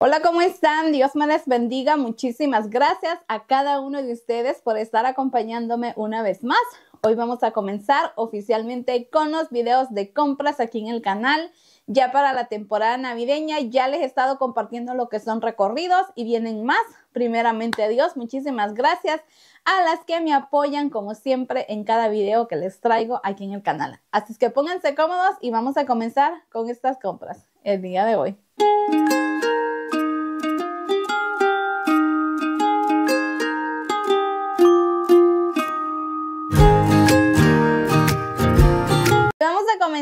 Hola, ¿cómo están? Dios me les bendiga. Muchísimas gracias a cada uno de ustedes por estar acompañándome una vez más. Hoy vamos a comenzar oficialmente con los videos de compras aquí en el canal. Ya para la temporada navideña ya les he estado compartiendo lo que son recorridos y vienen más. Primeramente Dios, muchísimas gracias a las que me apoyan como siempre en cada video que les traigo aquí en el canal. Así es que pónganse cómodos y vamos a comenzar con estas compras el día de hoy.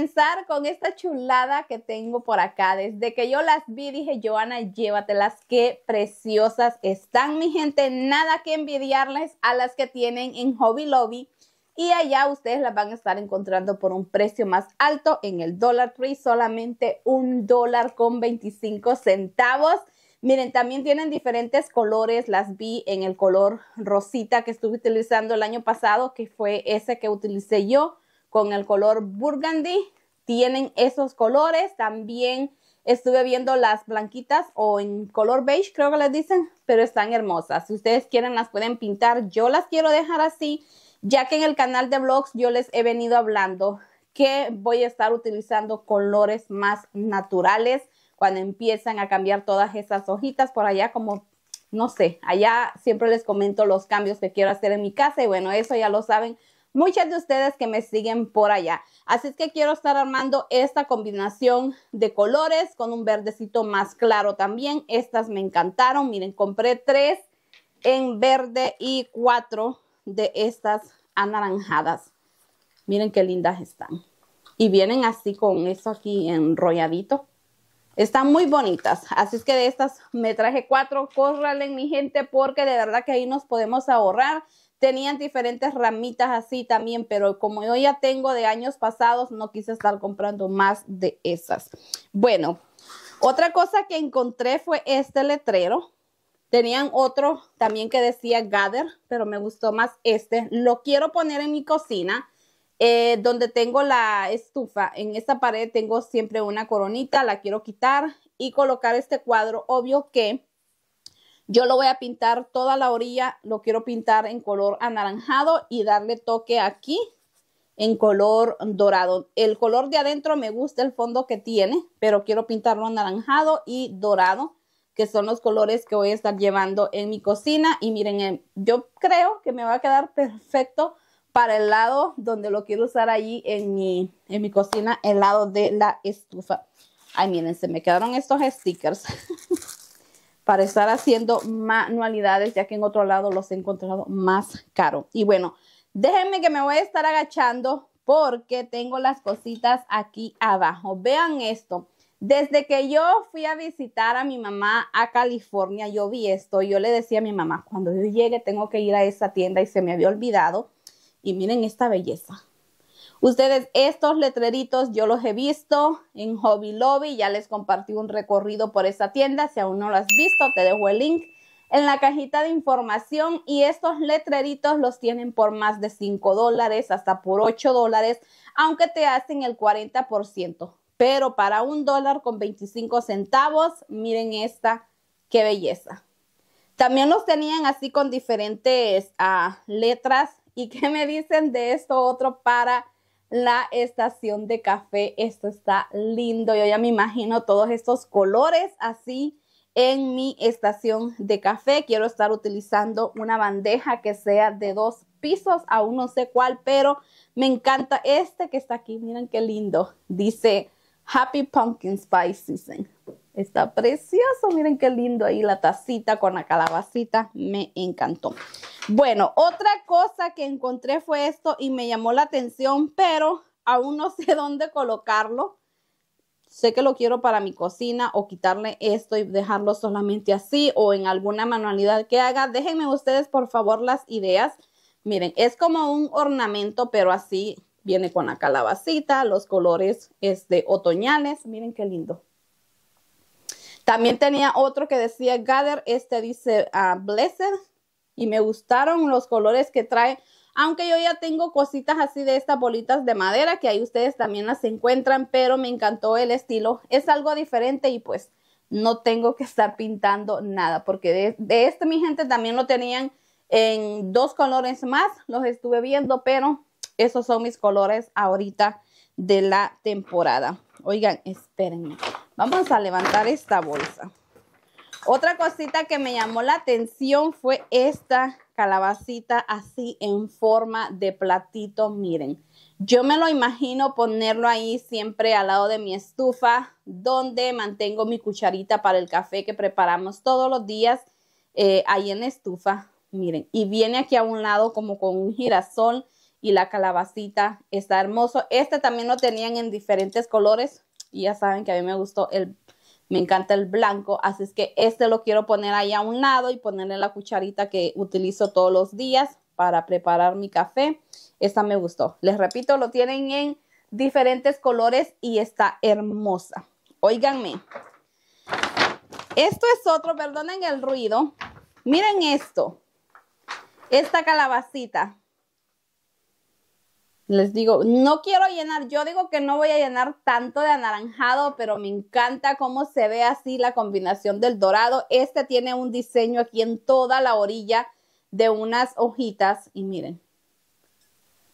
Comenzar con esta chulada que tengo por acá. Desde que yo las vi dije, Joana, llévatelas, qué preciosas están, mi gente. Nada que envidiarles a las que tienen en Hobby Lobby. Y allá ustedes las van a estar encontrando por un precio más alto en el Dollar Tree, solamente un dólar con 25 centavos. Miren, también tienen diferentes colores. Las vi en el color rosita que estuve utilizando el año pasado, que fue ese que utilicé yo con el color burgundy. Tienen esos colores. También estuve viendo las blanquitas o en color beige, creo que les dicen, pero están hermosas. Si ustedes quieren, las pueden pintar. Yo las quiero dejar así, ya que en el canal de vlogs yo les he venido hablando que voy a estar utilizando colores más naturales cuando empiezan a cambiar todas esas hojitas por allá como no sé, allá siempre les comento los cambios que quiero hacer en mi casa y bueno, eso ya lo saben muchas de ustedes que me siguen por allá. Así es que quiero estar armando esta combinación de colores con un verdecito más claro también. Estas me encantaron. Miren, compré tres en verde y cuatro de estas anaranjadas. Miren qué lindas están. Y vienen así con eso aquí enrolladito. Están muy bonitas. Así es que de estas me traje cuatro. Córrale, mi gente, porque de verdad que ahí nos podemos ahorrar Tenían diferentes ramitas así también, pero como yo ya tengo de años pasados, no quise estar comprando más de esas. Bueno, otra cosa que encontré fue este letrero. Tenían otro también que decía Gather, pero me gustó más este. Lo quiero poner en mi cocina, eh, donde tengo la estufa. En esta pared tengo siempre una coronita, la quiero quitar y colocar este cuadro. Obvio que yo lo voy a pintar toda la orilla, lo quiero pintar en color anaranjado y darle toque aquí en color dorado. El color de adentro me gusta el fondo que tiene, pero quiero pintarlo anaranjado y dorado, que son los colores que voy a estar llevando en mi cocina. Y miren, eh, yo creo que me va a quedar perfecto para el lado donde lo quiero usar allí en mi, en mi cocina, el lado de la estufa. Ay, miren, se me quedaron estos stickers. para estar haciendo manualidades, ya que en otro lado los he encontrado más caro. Y bueno, déjenme que me voy a estar agachando porque tengo las cositas aquí abajo. Vean esto. Desde que yo fui a visitar a mi mamá a California, yo vi esto. Yo le decía a mi mamá, cuando yo llegue tengo que ir a esa tienda y se me había olvidado. Y miren esta belleza. Ustedes, estos letreritos yo los he visto en Hobby Lobby, ya les compartí un recorrido por esa tienda, si aún no lo has visto, te dejo el link en la cajita de información y estos letreritos los tienen por más de 5 dólares, hasta por 8 dólares, aunque te hacen el 40%. Pero para un dólar con 25 centavos, miren esta, qué belleza. También los tenían así con diferentes ah, letras. ¿Y qué me dicen de esto otro para la estación de café. Esto está lindo. Yo ya me imagino todos estos colores así en mi estación de café. Quiero estar utilizando una bandeja que sea de dos pisos. Aún no sé cuál, pero me encanta este que está aquí. Miren qué lindo. Dice Happy Pumpkin Spice Season. Está precioso. Miren qué lindo ahí la tacita con la calabacita. Me encantó. Bueno, otra cosa que encontré fue esto y me llamó la atención, pero aún no sé dónde colocarlo. Sé que lo quiero para mi cocina o quitarle esto y dejarlo solamente así o en alguna manualidad que haga. Déjenme ustedes por favor las ideas. Miren, es como un ornamento, pero así viene con la calabacita, los colores este, otoñales. Miren qué lindo. También tenía otro que decía Gather, este dice uh, Blessed y me gustaron los colores que trae. Aunque yo ya tengo cositas así de estas bolitas de madera que ahí ustedes también las encuentran, pero me encantó el estilo. Es algo diferente y pues no tengo que estar pintando nada, porque de, de este mi gente también lo tenían en dos colores más, los estuve viendo, pero esos son mis colores ahorita de la temporada. Oigan, espérenme. Vamos a levantar esta bolsa. Otra cosita que me llamó la atención fue esta calabacita así en forma de platito. Miren, yo me lo imagino ponerlo ahí siempre al lado de mi estufa, donde mantengo mi cucharita para el café que preparamos todos los días eh, ahí en la estufa. Miren, y viene aquí a un lado como con un girasol y la calabacita está hermoso. Este también lo tenían en diferentes colores y ya saben que a mí me gustó el, me encanta el blanco, así es que este lo quiero poner ahí a un lado y ponerle la cucharita que utilizo todos los días para preparar mi café. Esta me gustó. Les repito, lo tienen en diferentes colores y está hermosa. Óiganme. Esto es otro, perdonen el ruido. Miren esto. Esta calabacita les digo, no quiero llenar, yo digo que no voy a llenar tanto de anaranjado, pero me encanta cómo se ve así la combinación del dorado. Este tiene un diseño aquí en toda la orilla de unas hojitas y miren.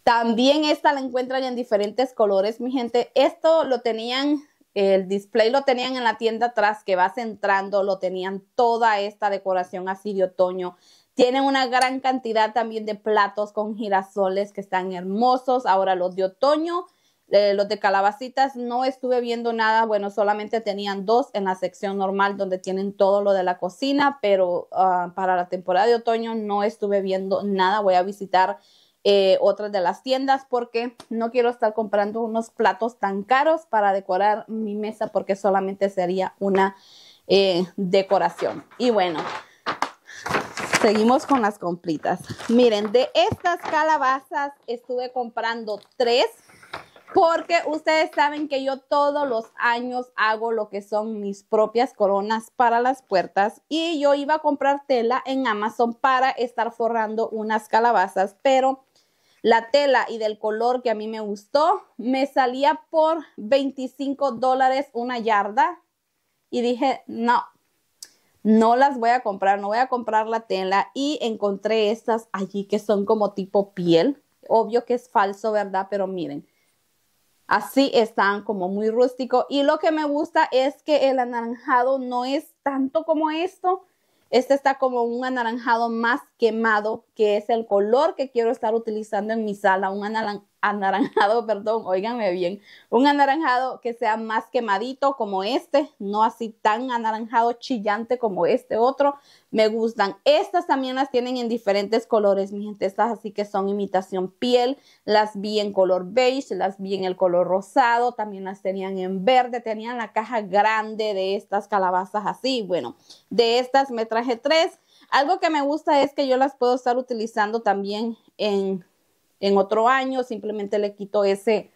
También esta la encuentran en diferentes colores, mi gente. Esto lo tenían, el display lo tenían en la tienda atrás que vas entrando, lo tenían toda esta decoración así de otoño. Tienen una gran cantidad también de platos con girasoles que están hermosos. Ahora los de otoño, eh, los de calabacitas, no estuve viendo nada. Bueno, solamente tenían dos en la sección normal donde tienen todo lo de la cocina, pero ah, para la temporada de otoño no estuve viendo nada. Voy a visitar eh, otras de las tiendas porque no quiero estar comprando unos platos tan caros para decorar mi mesa porque solamente sería una eh, decoración. Y bueno. Seguimos con las compritas. Miren, de estas calabazas estuve comprando tres porque ustedes saben que yo todos los años hago lo que son mis propias coronas para las puertas y yo iba a comprar tela en Amazon para estar forrando unas calabazas, pero la tela y del color que a mí me gustó me salía por 25 dólares una yarda y dije, no, no las voy a comprar, no voy a comprar la tela y encontré estas allí que son como tipo piel. Obvio que es falso, ¿verdad? Pero miren, así están como muy rústico y lo que me gusta es que el anaranjado no es tanto como esto. Este está como un anaranjado más quemado, que es el color que quiero estar utilizando en mi sala, un anaranjado perdón, óiganme bien, un anaranjado que sea más quemadito como este, no así tan anaranjado chillante como este otro, me gustan. Estas también las tienen en diferentes colores, mi gente, estas así que son imitación piel, las vi en color beige, las vi en el color rosado, también las tenían en verde, tenían la caja grande de estas calabazas así, bueno, de estas me traje tres. Algo que me gusta es que yo las puedo estar utilizando también en en otro año, simplemente le quito ese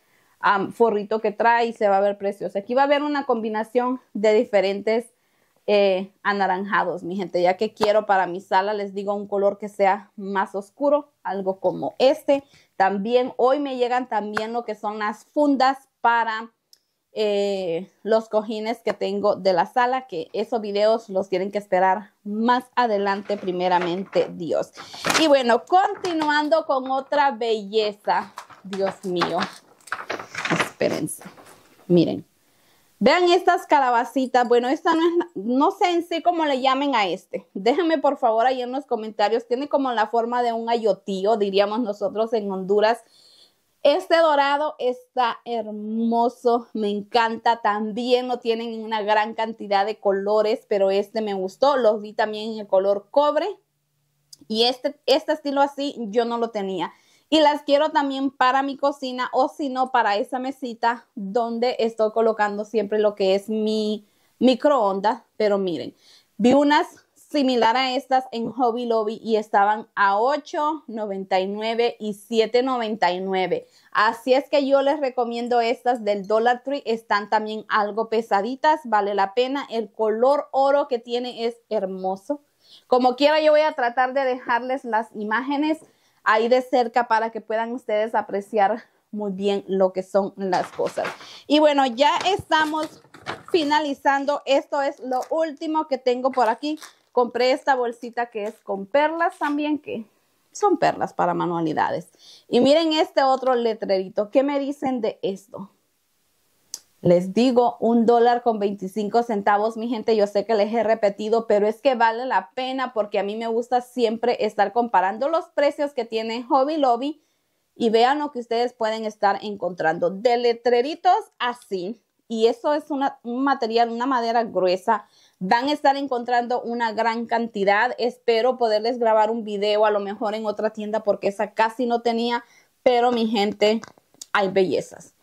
forrito que trae y se va a ver precioso. Aquí va a haber una combinación de diferentes eh, anaranjados, mi gente, ya que quiero para mi sala, les digo un color que sea más oscuro, algo como este. También hoy me llegan también lo que son las fundas para eh, los cojines que tengo de la sala, que esos videos los tienen que esperar más adelante, primeramente Dios. Y bueno, continuando con otra belleza, Dios mío, espérense, miren. Vean estas calabacitas. Bueno, esta no es, no sé en sí cómo le llamen a este. Déjenme por favor ahí en los comentarios. Tiene como la forma de un ayotío, diríamos nosotros en Honduras. Este dorado está hermoso, me encanta. También lo tienen en una gran cantidad de colores, pero este me gustó. Los vi también en el color cobre. Y este, este estilo así yo no lo tenía. Y las quiero también para mi cocina o si no para esa mesita donde estoy colocando siempre lo que es mi microondas. Pero miren, vi unas similar a estas en Hobby Lobby y estaban a $8.99 y $7.99. Así es que yo les recomiendo estas del Dollar Tree. Están también algo pesaditas, vale la pena. El color oro que tiene es hermoso. Como quiera, yo voy a tratar de dejarles las imágenes ahí de cerca para que puedan ustedes apreciar muy bien lo que son las cosas. Y bueno, ya estamos finalizando, esto es lo último que tengo por aquí. Compré esta bolsita que es con perlas también, que son perlas para manualidades. Y miren este otro letrerito. ¿Qué me dicen de esto? Les digo, un dólar con 25 centavos, mi gente, yo sé que les he repetido, pero es que vale la pena porque a mí me gusta siempre estar comparando los precios que tiene Hobby Lobby y vean lo que ustedes pueden estar encontrando. De letreritos así, y eso es un material, una madera gruesa. Van a estar encontrando una gran cantidad. Espero poderles grabar un video a lo mejor en otra tienda porque esa casi no tenía. Pero mi gente, hay bellezas.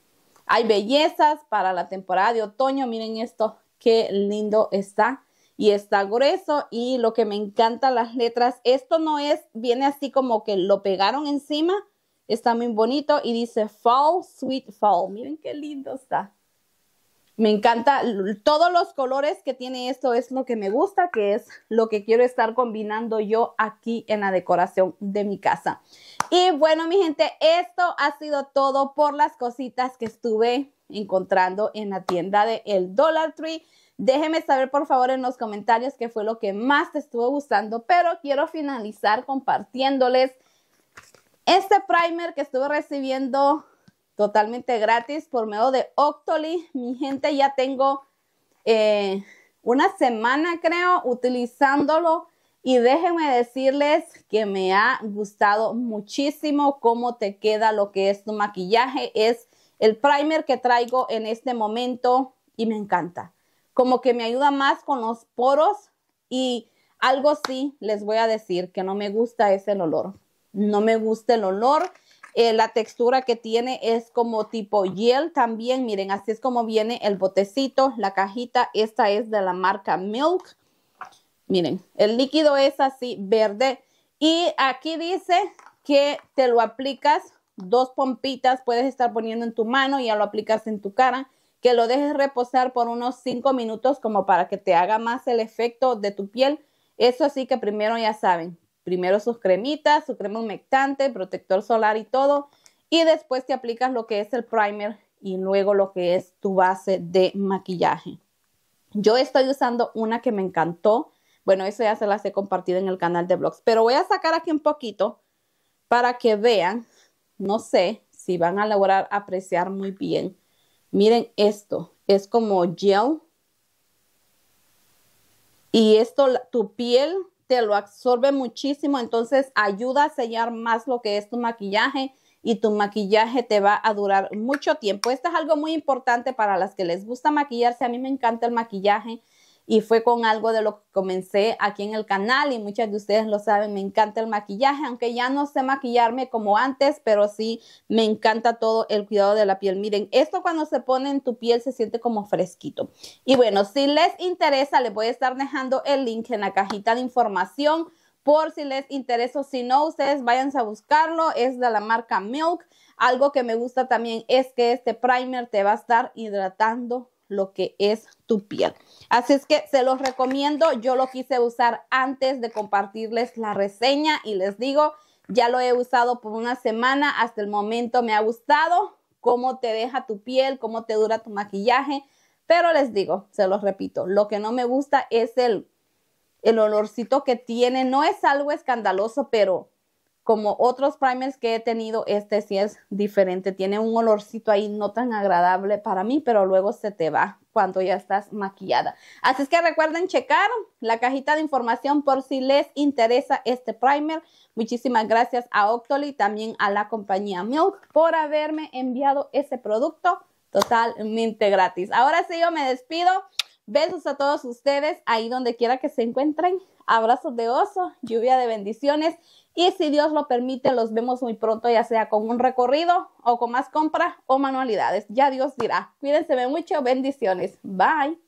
Hay bellezas para la temporada de otoño. Miren esto, qué lindo está. Y está grueso y lo que me encanta las letras, esto no es, viene así como que lo pegaron encima. Está muy bonito y dice Fall, Sweet Fall. Miren qué lindo está. Me encanta todos los colores que tiene esto es lo que me gusta, que es lo que quiero estar combinando yo aquí en la decoración de mi casa. Y bueno, mi gente, esto ha sido todo por las cositas que estuve encontrando en la tienda de El Dollar Tree. Déjenme saber por favor en los comentarios qué fue lo que más te estuvo gustando, pero quiero finalizar compartiéndoles este primer que estuve recibiendo totalmente gratis por medio de Octoly. Mi gente, ya tengo eh, una semana, creo, utilizándolo. Y déjenme decirles que me ha gustado muchísimo cómo te queda lo que es tu maquillaje. Es el primer que traigo en este momento y me encanta. Como que me ayuda más con los poros y algo sí les voy a decir que no me gusta es el olor. No me gusta el olor eh, la textura que tiene es como tipo gel también. Miren, así es como viene el botecito, la cajita. Esta es de la marca Milk. Miren, el líquido es así verde. Y aquí dice que te lo aplicas dos pompitas. Puedes estar poniendo en tu mano y ya lo aplicas en tu cara. Que lo dejes reposar por unos 5 minutos como para que te haga más el efecto de tu piel. Eso sí que primero ya saben, primero sus cremitas, su crema humectante, protector solar y todo. Y después te aplicas lo que es el primer y luego lo que es tu base de maquillaje. Yo estoy usando una que me encantó. Bueno, eso ya se las he compartido en el canal de blogs. Pero voy a sacar aquí un poquito para que vean. No sé si van a lograr apreciar muy bien. Miren esto. Es como gel. Y esto, tu piel te lo absorbe muchísimo, entonces ayuda a sellar más lo que es tu maquillaje y tu maquillaje te va a durar mucho tiempo. Esto es algo muy importante para las que les gusta maquillarse. A mí me encanta el maquillaje y fue con algo de lo que comencé aquí en el canal y muchas de ustedes lo saben, me encanta el maquillaje, aunque ya no sé maquillarme como antes, pero sí me encanta todo el cuidado de la piel. Miren, esto cuando se pone en tu piel se siente como fresquito. Y bueno, si les interesa, les voy a estar dejando el link en la cajita de información por si les interesa. Si no, ustedes váyanse a buscarlo. Es de la marca Milk. Algo que me gusta también es que este primer te va a estar hidratando lo que es tu piel. Así es que se los recomiendo. Yo lo quise usar antes de compartirles la reseña y les digo, ya lo he usado por una semana. Hasta el momento me ha gustado cómo te deja tu piel, cómo te dura tu maquillaje. Pero les digo, se los repito, lo que no me gusta es el, el olorcito que tiene. No es algo escandaloso, pero como otros primers que he tenido, este sí es diferente. Tiene un olorcito ahí no tan agradable para mí, pero luego se te va cuando ya estás maquillada. Así es que recuerden checar la cajita de información por si les interesa este primer. Muchísimas gracias a Octoly, también a la compañía Milk por haberme enviado ese producto totalmente gratis. Ahora sí, yo me despido. Besos a todos ustedes ahí donde quiera que se encuentren. Abrazos de oso, lluvia de bendiciones y si Dios lo permite, los vemos muy pronto, ya sea con un recorrido o con más compras o manualidades. Ya Dios dirá. Cuídense mucho. Bendiciones. Bye.